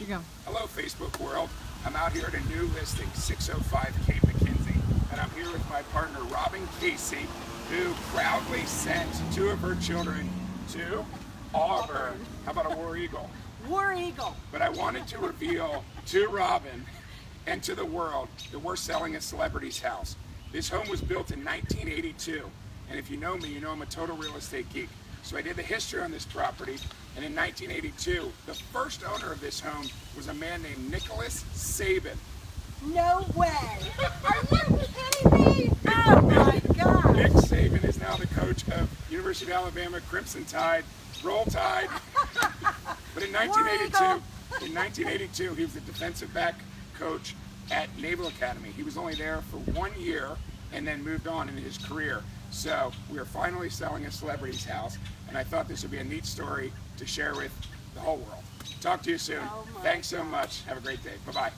You go. Hello, Facebook world. I'm out here at a new listing, 605 Cape McKenzie, and I'm here with my partner, Robin Casey, who proudly sent two of her children to Auburn. How about a War Eagle? War Eagle. But I wanted to reveal to Robin and to the world that we're selling a celebrity's house. This home was built in 1982, and if you know me, you know I'm a total real estate geek. So I did the history on this property, and in 1982, the first owner of this home was a man named Nicholas Saban. No way. Are you kidding me? Oh my God. Nick Saban is now the coach of University of Alabama Crimson Tide, Roll Tide. but in 1982, in 1982, he was the defensive back coach at Naval Academy. He was only there for one year and then moved on in his career. So we are finally selling a celebrity's house, and I thought this would be a neat story to share with the whole world. Talk to you soon. Oh Thanks so much. Have a great day. Bye bye.